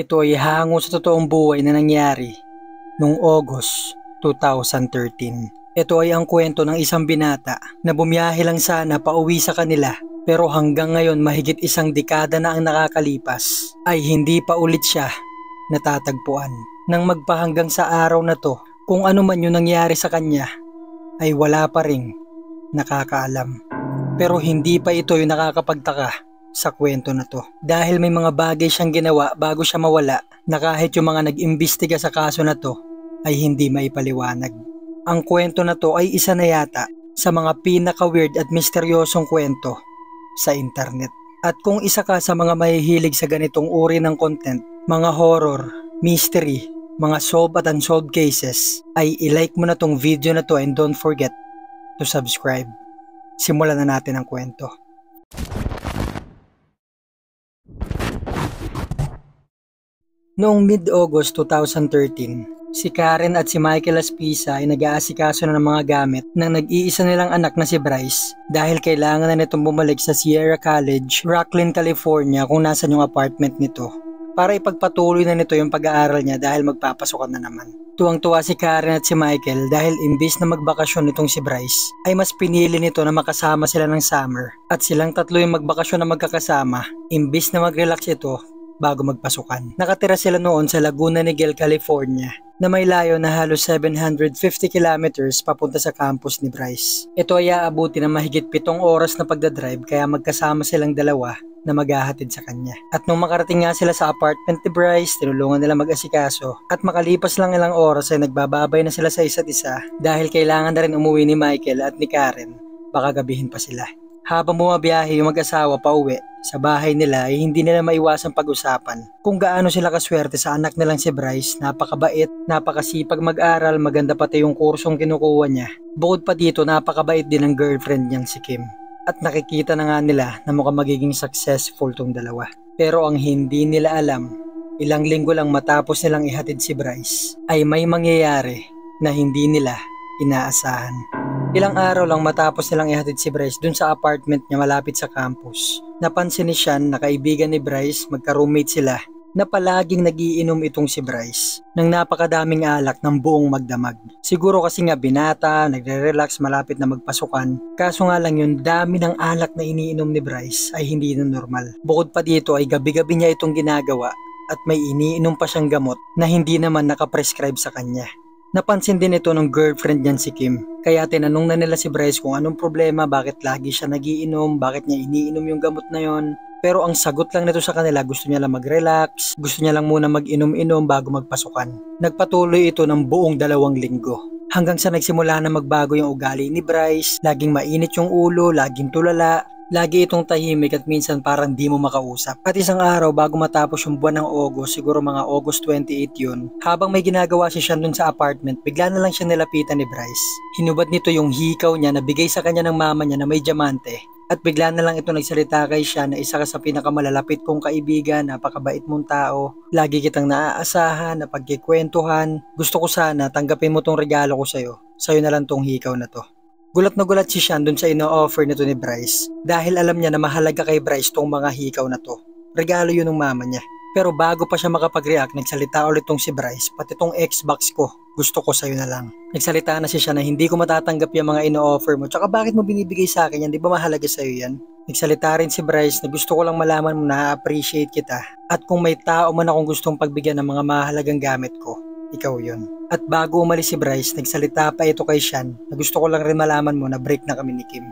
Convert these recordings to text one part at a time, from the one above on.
Ito ay hango sa totoong buhay na nangyari noong August 2013. Ito ay ang kwento ng isang binata na bumiyahe lang sana pauwi sa kanila pero hanggang ngayon mahigit isang dekada na ang nakakalipas ay hindi pa ulit siya natatagpuan. Nang magpahanggang sa araw na to, kung ano man yung nangyari sa kanya ay wala pa ring nakakaalam. Pero hindi pa ito yung nakakapagtaka sa kwento na to. Dahil may mga bagay siyang ginawa bago siya mawala na kahit yung mga nag-imbestiga sa kaso na to ay hindi maipaliwanag. Ang kwento na to ay isa na yata sa mga pinaka-weird at misteryosong kwento sa internet. At kung isa ka sa mga mahihilig sa ganitong uri ng content, mga horror, mystery, mga solved at unsolved cases, ay ilike mo na tong video na to and don't forget to subscribe. Simulan na natin ang kwento. Noong mid-August 2013, si Karen at si Michael Aspisa ay nag-aasikaso na ng mga gamit ng nag-iisa nilang anak na si Bryce dahil kailangan na nitong bumalik sa Sierra College, Rocklin, California kung nasan yung apartment nito para ipagpatuloy na nito yung pag-aaral niya dahil magpapasukan na naman. Tuwang-tuwa si Karen at si Michael dahil imbis na magbakasyon nitong si Bryce, ay mas pinili nito na makasama sila ng summer at silang tatlo yung magbakasyon na magkakasama. Imbis na mag-relax ito, bago magpasukan. Nakatira sila noon sa Laguna Niguel, California na may layo na halos 750 kilometers papunta sa campus ni Bryce. Ito ay aabuti ng mahigit pitong oras na pagdadrive kaya magkasama silang dalawa na maghahatid sa kanya. At nung makarating nga sila sa apartment ni Bryce, tinulungan nila mag-asikaso. At makalipas lang ilang oras ay nagbababay na sila sa isa't isa dahil kailangan na rin umuwi ni Michael at ni Karen. Baka gabihin pa sila. Habang bumabiyahe yung mag-asawa pa uwi, sa bahay nila ay hindi nila maiwasang pag-usapan kung gaano sila kaswerte sa anak nilang si Bryce, napakabait, napakasipag mag-aral, maganda pati yung kursong kinukuha niya. Bukod pa dito, napakabait din ng girlfriend niyang si Kim. At nakikita na nga nila na mukhang magiging successful tong dalawa. Pero ang hindi nila alam, ilang linggo lang matapos nilang ihatid si Bryce, ay may mangyayari na hindi nila inaasahan. Ilang araw lang matapos nilang ihatid si Bryce dun sa apartment niya malapit sa campus. Napansin ni Sean na kaibigan ni Bryce, magka-roommate sila, na palaging nagiinom itong si Bryce ng napakadaming alak ng buong magdamag. Siguro kasi nga binata, nagre-relax malapit na magpasukan, kaso nga lang yung dami ng alak na iniinom ni Bryce ay hindi na normal. Bukod pa dito ay gabi-gabi niya itong ginagawa at may iniinom pa siyang gamot na hindi naman nakaprescribe sa kanya. Napansin din ito ng girlfriend niyan si Kim. Kaya tinanong na nila si Bryce kung anong problema, bakit lagi siya nagiinom, bakit niya iniinom yung gamot na yon. Pero ang sagot lang nito sa kanila, gusto niya lang mag-relax, gusto niya lang muna mag-inom-inom bago magpasukan. Nagpatuloy ito ng buong dalawang linggo. Hanggang sa nagsimula na magbago yung ugali ni Bryce, laging mainit yung ulo, laging tulala, Lagi itong tahimik at minsan parang di mo makausap. At isang araw bago matapos yung buwan ng August, siguro mga August 28 yun, habang may ginagawa si Sean dun sa apartment, bigla na lang siya nilapitan ni Bryce. Hinubad nito yung hikaw niya na bigay sa kanya ng mama niya na may diamante. At bigla na lang ito nagsalita kay siya na isa ka sa pinakamalalapit kong kaibigan, napakabait mong tao. Lagi kitang naaasahan, napagkikwentuhan. Gusto ko sana tanggapin mo tong regalo ko sa'yo. Sa'yo na lang tong hikaw na to. Gulat na gulat si Sean dun sa ino-offer nito ni Bryce dahil alam niya na mahalaga kay Bryce tong mga hikaw na to. Regalo yun ng mama niya. Pero bago pa siya makapag-react, nagsalita ulit tong si Bryce, pati tong Xbox ko, gusto ko sa'yo na lang. Nagsalita na si siya na hindi ko matatanggap yung mga ino-offer mo, tsaka bakit mo binibigay sa akin yan, di ba mahalaga sa'yo yan? Nagsalita rin si Bryce na gusto ko lang malaman mo na appreciate kita at kung may tao man akong gustong pagbigyan ng mga mahalagang gamit ko, ikaw yon. At bago umalis si Bryce, nagsalita pa ito kay Sean na gusto ko lang rin malaman mo na break na kami ni Kim.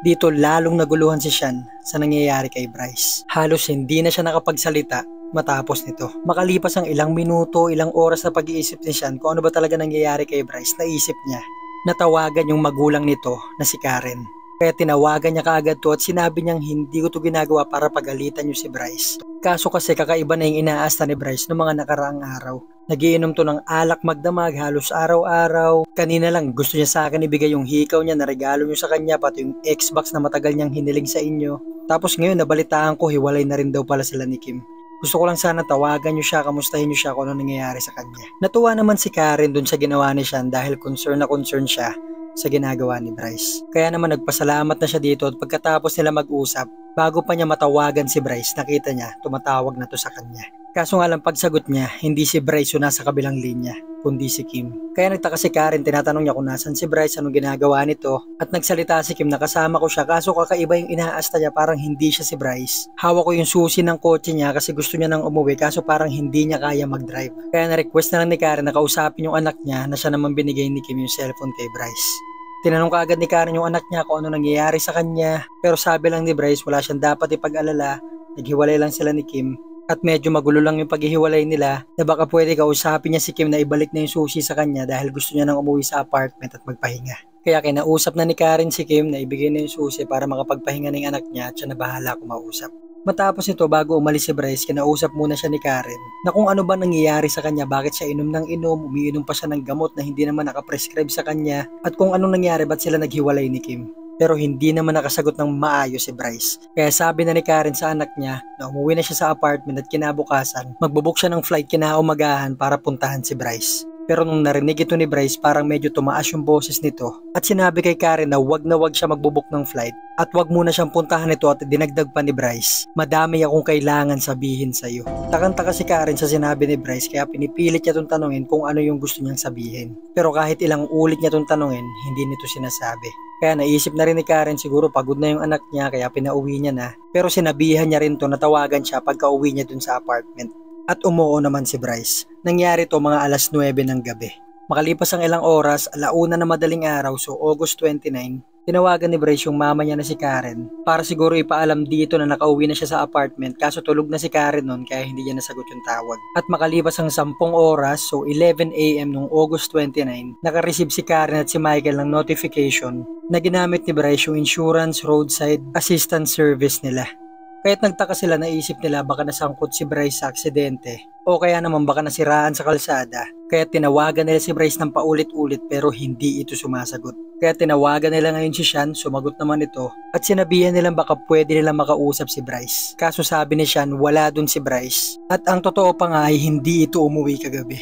Dito lalong naguluhan si Sean sa nangyayari kay Bryce. Halos hindi na siya nakapagsalita matapos nito. Makalipas ang ilang minuto, ilang oras na pag-iisip ni Sean kung ano ba talaga nangyayari kay Bryce, naisip niya. Natawagan yung magulang nito na si Karen. Kaya tinawagan niya kaagad to at sinabi niyang hindi ko to ginagawa para pagalitan niyo si Bryce. Kaso kasi kakaiba na yung inaasta ni Bryce noong mga nakaraang araw. Nagiinom to ng alak magdamag halos araw-araw. Kanina lang gusto niya sa akin ibigay yung hikaw niya na regalo niyo sa kanya pati yung Xbox na matagal niyang hiniling sa inyo. Tapos ngayon nabalitaan ko hiwalay na rin daw pala sila ni Kim. Gusto ko lang sana tawagan niyo siya, kamustahin niyo siya kung ano nangyayari sa kanya. Natuwa naman si Karen dun sa ginawa ni Sean dahil concern na concern siya sa ginagawa ni Bryce. Kaya naman nagpasalamat na siya dito at pagkatapos nila mag-usap, bago pa niya matawagan si Bryce, nakita niya tumatawag na to sa kanya. Kaso nga lang pagsagot niya, hindi si Bryce yung nasa kabilang linya, kundi si Kim. Kaya nagtaka si Karen, tinatanong niya kung nasan si Bryce, anong ginagawa nito. At nagsalita si Kim na kasama ko siya, kaso kakaiba yung inaasta niya, parang hindi siya si Bryce. Hawak ko yung susi ng kotse niya kasi gusto niya nang umuwi, kaso parang hindi niya kaya mag-drive. Kaya na-request na lang ni Karen na kausapin yung anak niya na siya naman binigay ni Kim yung cellphone kay Bryce. Tinanong kaagad ni Karen yung anak niya kung ano nangyayari sa kanya, pero sabi lang ni Bryce wala siyang dapat ipag-alala, naghiwalay lang sila ni Kim at medyo magulo lang yung paghihiwalay nila na baka pwede kausapin niya si Kim na ibalik na yung susi sa kanya dahil gusto niya nang umuwi sa apartment at magpahinga. Kaya kinausap na ni Karen si Kim na ibigay na yung susi para makapagpahinga ng anak niya at siya na bahala kumausap. Matapos ito bago umalis si Bryce, kinausap muna siya ni Karen na kung ano ba nangyayari sa kanya, bakit siya inom ng inom, umiinom pa siya ng gamot na hindi naman nakaprescribe sa kanya, at kung anong nangyari ba't sila naghiwalay ni Kim pero hindi naman nakasagot ng maayos si Bryce. Kaya sabi na ni Karen sa anak niya na umuwi na siya sa apartment at kinabukasan, magbubuk siya ng flight kinaumagahan para puntahan si Bryce. Pero nung narinig ito ni Bryce, parang medyo tumaas yung boses nito at sinabi kay Karen na wag na wag siya magbubuk ng flight at wag muna siyang puntahan nito at dinagdag pa ni Bryce. Madami akong kailangan sabihin sa iyo. Takang-taka si Karen sa sinabi ni Bryce kaya pinipilit niya itong tanungin kung ano yung gusto niyang sabihin. Pero kahit ilang ulit niya itong tanungin, hindi nito sinasabi. Kaya naisip na rin ni Karen siguro pagod na yung anak niya kaya pinauwi niya na. Pero sinabihan niya rin to na tawagan siya pagka uwi niya dun sa apartment. At umuo naman si Bryce. Nangyari to mga alas 9 ng gabi. Makalipas ang ilang oras, alauna na madaling araw so August 29, Tinawagan ni Bryce yung mama niya na si Karen para siguro ipaalam dito na nakauwi na siya sa apartment kaso tulog na si Karen noon kaya hindi niya nasagot yung tawag. At makalipas ang 10 oras so 11am nung August 29, nakareceive si Karen at si Michael ng notification na ginamit ni Bryce yung Insurance Roadside Assistance Service nila. Kaya't nagtaka sila naisip nila baka nasangkot si Bryce sa aksidente o kaya naman baka nasiraan sa kalsada. Kaya tinawagan nila si Bryce ng paulit-ulit pero hindi ito sumasagot. Kaya tinawagan nila ngayon si Sean, sumagot naman ito at sinabihan nilang baka pwede nilang makausap si Bryce. Kaso sabi ni Sean wala dun si Bryce at ang totoo pa nga ay hindi ito umuwi kagabi.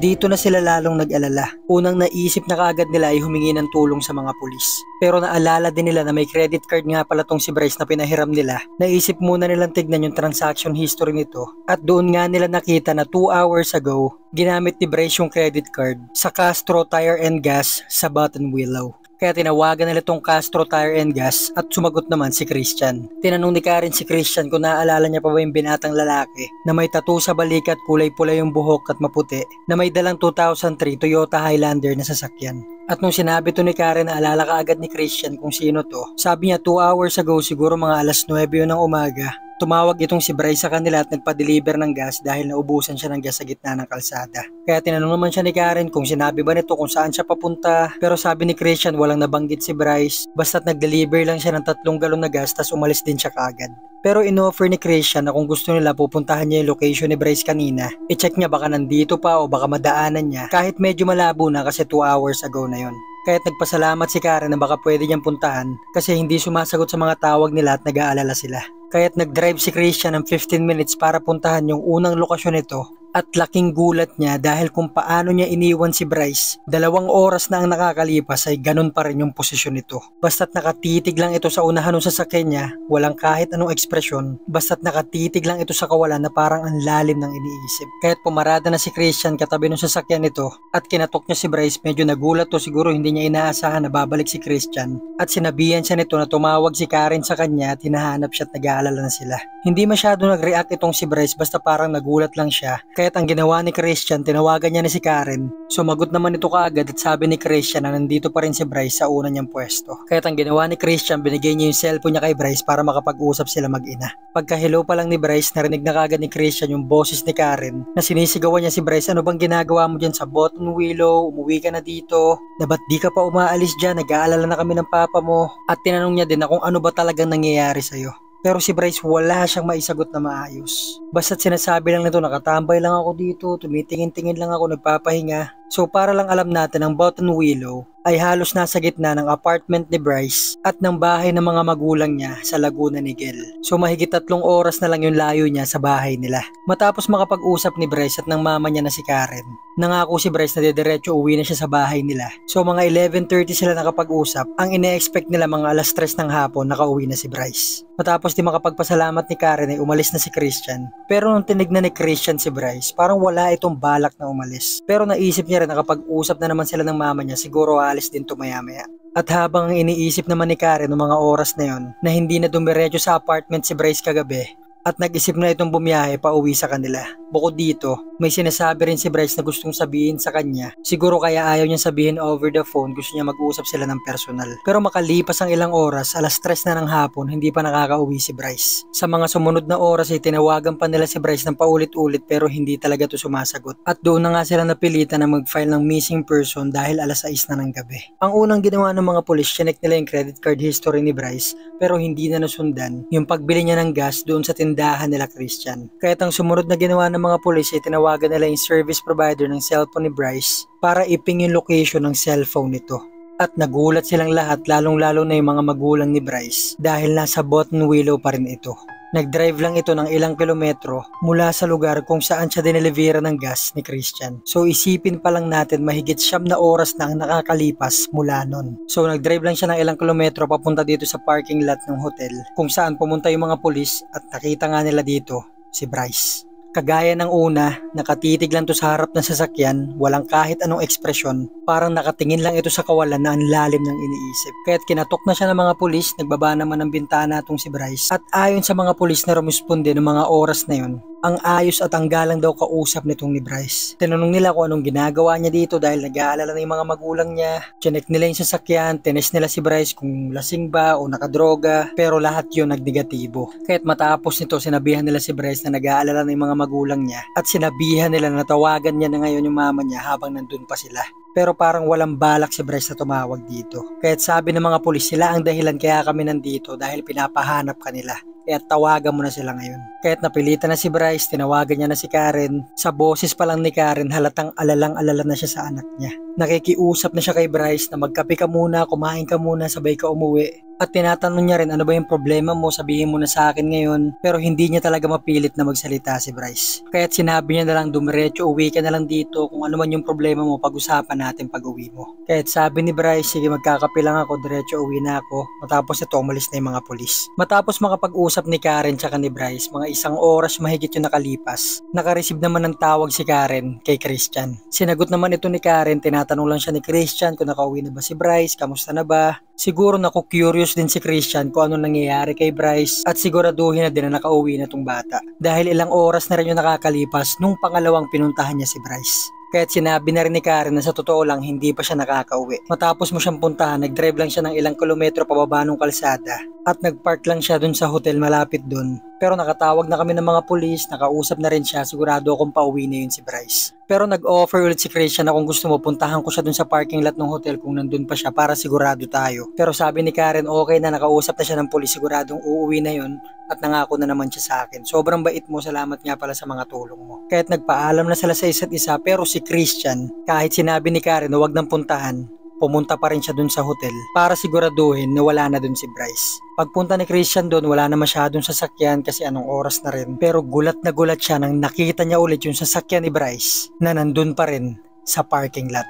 Dito na sila lalong nag-alala. Unang naisip na kaagad nila ay humingi ng tulong sa mga pulis. Pero naalala din nila na may credit card nga pala tong si Bryce na pinahiram nila. Naisip muna nilang tignan yung transaction history nito. At doon nga nila nakita na 2 hours ago, ginamit ni Bryce yung credit card sa Castro Tire and Gas sa Button Willow. Kaya tinawagan nila tong Castro Tire and Gas at sumagot naman si Christian. Tinanong ni Karen si Christian kung naaalala niya pa ba yung binatang lalaki na may tattoo sa balikat kulay-pula yung buhok at maputi na may dalang 2003 Toyota Highlander na sasakyan. At nung sinabi to ni Karen na alala ka agad ni Christian kung sino to, sabi niya 2 hours ago siguro mga alas 9 yun ng umaga, Tumawag itong si Bryce sa kanila at nagpa-deliver ng gas dahil naubusan siya ng gas sa gitna ng kalsada. Kaya tinanong naman siya ni Karen kung sinabi ba nito kung saan siya papunta. Pero sabi ni Christian walang nabanggit si Bryce. Basta't nag-deliver lang siya ng tatlong galon na gas tas umalis din siya kaagad. Pero inoffer ni Christian na kung gusto nila pupuntahan niya yung location ni Bryce kanina, i-check niya baka nandito pa o baka madaanan niya kahit medyo malabo na kasi 2 hours ago na yon. Kaya't nagpasalamat si Karen na baka pwede niyang puntahan kasi hindi sumasagot sa mga tawag nila at nag-aalala sila. Kaya't nag-drive si Christian ng 15 minutes para puntahan yung unang lokasyon nito at laking gulat niya dahil kung paano niya iniwan si Bryce, dalawang oras na ang nakakalipas ay ganun pa rin yung posisyon nito. Basta't nakatitig lang ito sa unahan ng sasakyan niya, walang kahit anong ekspresyon, basta't nakatitig lang ito sa kawalan na parang ang lalim ng iniisip. Kaya't pumarada na si Christian katabi ng sasakyan nito at kinatok niya si Bryce medyo nagulat to siguro hindi niya inaasahan na babalik si Christian at sinabihan siya nito na tumawag si Karen sa kanya at hinahanap siya at nag-aalala na sila. Hindi masyado nag-react itong si Bryce basta parang nagulat lang siya Kaya't ang ginawa ni Christian, tinawagan niya na si Karen. Sumagot naman ito kaagad at sabi ni Christian na nandito pa rin si Bryce sa una niyang pwesto. Kaya't ang ginawa ni Christian, binigay niya yung cellphone niya kay Bryce para makapag-usap sila mag-ina. Pagka hello pa lang ni Bryce, narinig na kaagad ni Christian yung boses ni Karen na sinisigawan niya si Bryce, ano bang ginagawa mo dyan sa Bottom Willow? Umuwi ka na dito? Na ba't di ka pa umaalis dyan? Nag-aalala na kami ng papa mo. At tinanong niya din na kung ano ba talagang nangyayari sa'yo. Pero si Bryce wala siyang maisagot na maayos. Basta't sinasabi lang nito nakatambay lang ako dito, tumitingin-tingin lang ako nagpapahinga. So para lang alam natin ang Button Willow ay halos nasa gitna ng apartment ni Bryce at ng bahay ng mga magulang niya sa Laguna Niguel. So mahigit tatlong oras na lang yung layo niya sa bahay nila. Matapos makapag-usap ni Bryce at ng mama niya na si Karen, nangako si Bryce na dediretso uwi na siya sa bahay nila. So mga 11.30 sila nakapag-usap, ang ine-expect nila mga alas 3 ng hapon nakauwi na si Bryce. Matapos di makapagpasalamat ni Karen ay umalis na si Christian. Pero nung tinignan ni Christian si Bryce, parang wala itong balak na umalis. Pero naisip niya rin na kapag usap na naman sila ng mama niya, siguro aalis din to maya maya. At habang ang iniisip naman ni Karen ng mga oras na yon na hindi na dumiretso sa apartment si Bryce kagabi, at nag-isip na itong bumiyahe pa uwi sa kanila. Bukod dito, may sinasabi rin si Bryce na gustong sabihin sa kanya. Siguro kaya ayaw niya sabihin over the phone, gusto niya mag-usap sila ng personal. Pero makalipas ang ilang oras, alas stress na ng hapon, hindi pa nakakauwi si Bryce. Sa mga sumunod na oras ay tinawagan pa nila si Bryce ng paulit-ulit pero hindi talaga to sumasagot. At doon na nga sila napilitan na mag-file ng missing person dahil alas 6 na ng gabi. Ang unang ginawa ng mga pulis, chinek nila yung credit card history ni Bryce pero hindi na nasundan yung pagbili niya ng gas doon sa tindahan nila Christian. Kaya ang sumunod na ginawa ng mga pulis ay tinawagan nila yung service provider ng cellphone ni Bryce para iping yung location ng cellphone nito. At nagulat silang lahat lalong lalo na yung mga magulang ni Bryce dahil nasa Button Willow pa rin ito. Nag-drive lang ito ng ilang kilometro mula sa lugar kung saan siya dinelivera ng gas ni Christian. So isipin pa lang natin mahigit siyam na oras na ang nakakalipas mula nun. So nag-drive lang siya ng ilang kilometro papunta dito sa parking lot ng hotel kung saan pumunta yung mga pulis at nakita nga nila dito si Bryce. Kagaya ng una, nakatitig lang to sa harap ng sasakyan, walang kahit anong ekspresyon, parang nakatingin lang ito sa kawalan na ang lalim ng iniisip. Kaya't kinatok na siya ng mga pulis, nagbaba naman ng bintana itong si Bryce. At ayon sa mga pulis na rumusponde ng mga oras na yon, ang ayos at ang galang daw kausap nitong ni Bryce. Tinanong nila kung anong ginagawa niya dito dahil nag-aalala na yung mga magulang niya. Chinek nila yung sasakyan, tines nila si Bryce kung lasing ba o nakadroga, pero lahat yun nagnegatibo. Kaya't matapos nito, sinabihan nila si Bryce na nag-aalala na yung mga magulang niya at sinabihan nila na tawagan niya na ngayon yung mama niya habang nandun pa sila pero parang walang balak si Bryce na tumawag dito. Kaya't sabi ng mga pulis sila ang dahilan kaya kami nandito dahil pinapahanap kanila. Kaya tawagan mo na sila ngayon. Kaya't napilitan na si Bryce, tinawagan niya na si Karen. Sa boses pa lang ni Karen, halatang alalang-alala na siya sa anak niya. Nakikiusap na siya kay Bryce na magkape ka muna, kumain ka muna, sabay ka umuwi. At tinatanong niya rin ano ba yung problema mo, sabihin mo na sa akin ngayon. Pero hindi niya talaga mapilit na magsalita si Bryce. Kaya't sinabi niya na lang dumiretso, uwi ka na lang dito kung ano man yung problema mo, pag-usapan natin pag uwi mo. Kaya't sabi ni Bryce, sige magkakape lang ako, diretso uwi na ako. Matapos ito, umalis na yung mga polis. Matapos makapag-usap ni Karen tsaka ni Bryce, mga isang oras mahigit yung nakalipas. Nakareceive naman ng tawag si Karen kay Christian. Sinagot naman ito ni Karen, tinatanong lang siya ni Christian kung nakauwi na ba si Bryce, kamusta na ba. Siguro naku curious din si Christian kung ano nangyayari kay Bryce at siguraduhin na din na nakauwi na tong bata. Dahil ilang oras na rin yung nakakalipas nung pangalawang pinuntahan niya si Bryce. Kaya't sinabi na rin ni Karen na sa totoo lang hindi pa siya nakakauwi. Matapos mo siyang puntahan, nag-drive lang siya ng ilang kilometro pababa ng kalsada at nag-park lang siya dun sa hotel malapit dun. Pero nakatawag na kami ng mga pulis, nakausap na rin siya, sigurado akong pauwi na yun si Bryce. Pero nag-offer ulit si Christian na kung gusto mo, puntahan ko siya dun sa parking lot ng hotel kung nandun pa siya para sigurado tayo. Pero sabi ni Karen, okay na, nakausap na siya ng pulis, siguradong uuwi na yun at nangako na naman siya sa akin. Sobrang bait mo, salamat nga pala sa mga tulong mo. Kahit nagpaalam na sila sa isa't isa, pero si Christian, kahit sinabi ni Karen na wag nang puntahan, pumunta pa rin siya dun sa hotel para siguraduhin na wala na dun si Bryce. Pagpunta ni Christian dun, wala na masyadong sasakyan kasi anong oras na rin. Pero gulat na gulat siya nang nakita niya ulit yung sasakyan ni Bryce na nandun pa rin sa parking lot.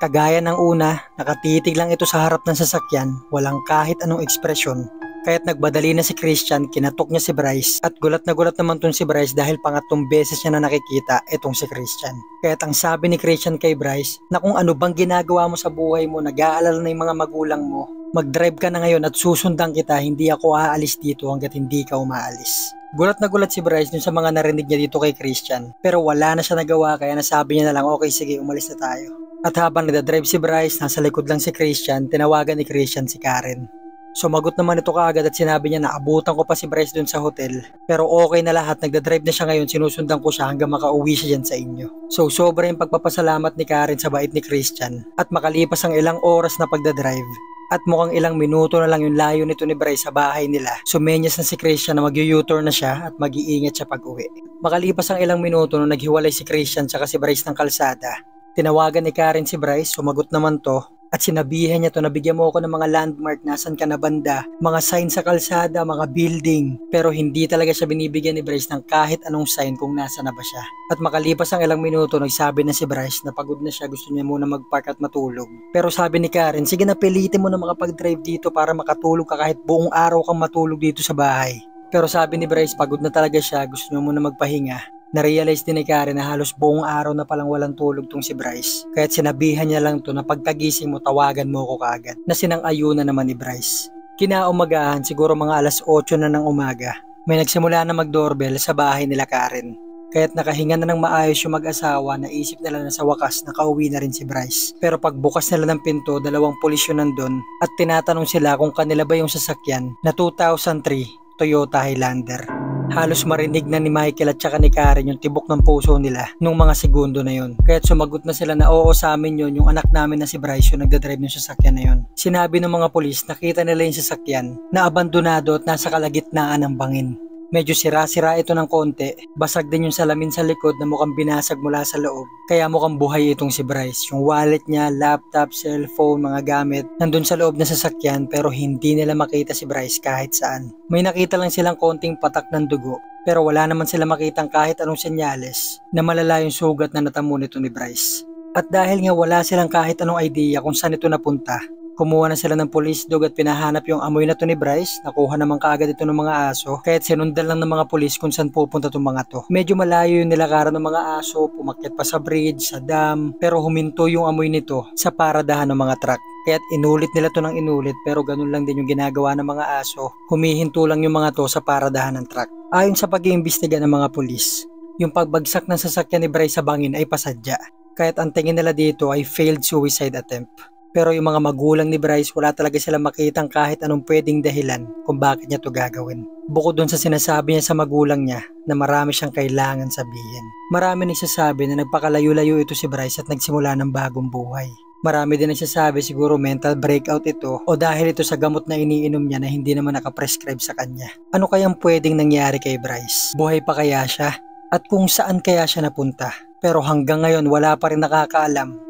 Kagaya ng una, nakatitig lang ito sa harap ng sasakyan, walang kahit anong ekspresyon Kaya't nagbadali na si Christian, kinatok niya si Bryce at gulat na gulat naman tong si Bryce dahil pangatlong beses niya na nakikita itong si Christian. Kaya't ang sabi ni Christian kay Bryce na kung ano bang ginagawa mo sa buhay mo, nag-aalala na yung mga magulang mo, mag-drive ka na ngayon at susundan kita, hindi ako aalis dito hanggat hindi ka umaalis. Gulat na gulat si Bryce dun sa mga narinig niya dito kay Christian pero wala na siya nagawa kaya nasabi niya na lang okay sige umalis na tayo. At habang nadadrive si Bryce, nasa likod lang si Christian, tinawagan ni Christian si Karen. Sumagot naman ito kaagad at sinabi niya na abutan ko pa si Bryce dun sa hotel. Pero okay na lahat, nagdadrive na siya ngayon, sinusundan ko siya hanggang makauwi siya dyan sa inyo. So sobra yung pagpapasalamat ni Karen sa bait ni Christian. At makalipas ang ilang oras na pagdadrive, At mukhang ilang minuto na lang yung layo nito ni Bryce sa bahay nila. Sumenyas na si Christian na mag-u-turn na siya at mag-iingat siya pag uwi. Makalipas ang ilang minuto nung naghiwalay si Christian tsaka si Bryce ng kalsada, tinawagan ni Karen si Bryce, sumagot naman to at sinabihan niya to na bigyan mo ako ng mga landmark nasan ka na banda, mga sign sa kalsada, mga building. Pero hindi talaga siya binibigyan ni Bryce ng kahit anong sign kung nasa na ba siya. At makalipas ang ilang minuto, nagsabi na si Bryce na pagod na siya, gusto niya muna mag-park at matulog. Pero sabi ni Karen, sige na pilitin mo na makapag-drive dito para makatulog ka kahit buong araw kang matulog dito sa bahay. Pero sabi ni Bryce, pagod na talaga siya, gusto niya muna magpahinga. Narealize din ni Karen na halos buong araw na palang walang tulog tong si Bryce. Kaya't sinabihan niya lang to na pagkagising mo tawagan mo ko kaagad. Na sinang-ayuna naman ni Bryce. Kinaumagahan siguro mga alas 8 na ng umaga. May nagsimula na mag-doorbell sa bahay nila Karen. Kaya't nakahinga na ng maayos yung mag-asawa na isip nila na sa wakas nakauwi na rin si Bryce. Pero pagbukas nila ng pinto, dalawang pulis yun nandun at tinatanong sila kung kanila ba yung sasakyan na 2003 Toyota Highlander. Halos marinig na ni Michael at saka ni Karen yung tibok ng puso nila nung mga segundo na yon. Kaya't sumagot na sila na oo sa amin yon yung anak namin na si Bryce yung nagdadrive ng sasakyan na yon. Sinabi ng mga polis nakita nila yung sasakyan na abandonado at nasa kalagitnaan ng bangin. Medyo sira-sira ito ng konti. Basag din yung salamin sa likod na mukhang binasag mula sa loob. Kaya mukhang buhay itong si Bryce. Yung wallet niya, laptop, cellphone, mga gamit, nandun sa loob na sasakyan pero hindi nila makita si Bryce kahit saan. May nakita lang silang konting patak ng dugo pero wala naman sila makitang kahit anong senyales na malala yung sugat na natamo nito ni Bryce. At dahil nga wala silang kahit anong idea kung saan ito napunta, Kumuha na sila ng police dog at pinahanap yung amoy na to ni Bryce. Nakuha naman kaagad ito ng mga aso. Kahit sinundan lang ng mga police kung saan pupunta itong mga to. Medyo malayo yung nilakaran ng mga aso, pumakyat pa sa bridge, sa dam. Pero huminto yung amoy nito sa paradahan ng mga truck. Kaya't inulit nila to ng inulit pero ganun lang din yung ginagawa ng mga aso. Humihinto lang yung mga to sa paradahan ng truck. Ayon sa pag-iimbestiga ng mga pulis, yung pagbagsak ng sasakyan ni Bryce sa bangin ay pasadya. Kaya't ang tingin nila dito ay failed suicide attempt. Pero yung mga magulang ni Bryce wala talaga silang makitang kahit anong pwedeng dahilan kung bakit niya to gagawin. Bukod dun sa sinasabi niya sa magulang niya na marami siyang kailangan sabihin. Marami nagsasabi na nagpakalayo-layo ito si Bryce at nagsimula ng bagong buhay. Marami din nagsasabi siguro mental breakout ito o dahil ito sa gamot na iniinom niya na hindi naman nakaprescribe sa kanya. Ano kayang pwedeng nangyari kay Bryce? Buhay pa kaya siya? At kung saan kaya siya napunta? Pero hanggang ngayon wala pa rin nakakaalam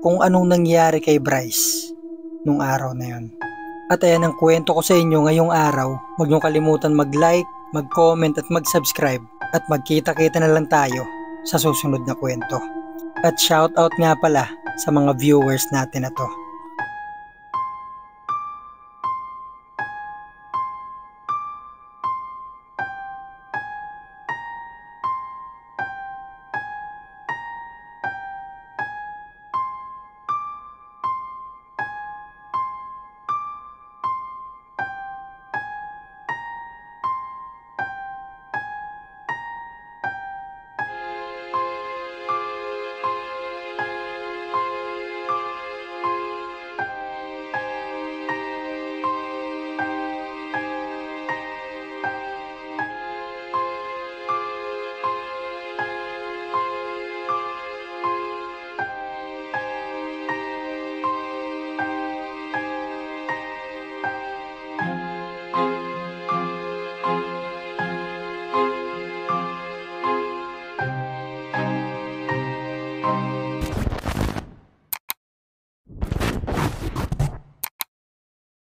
kung anong nangyari kay Bryce nung araw na yon. At ayan ang kwento ko sa inyo ngayong araw. Huwag niyong kalimutan mag-like, mag-comment at mag-subscribe. At magkita-kita na lang tayo sa susunod na kwento. At shout out nga pala sa mga viewers natin na to.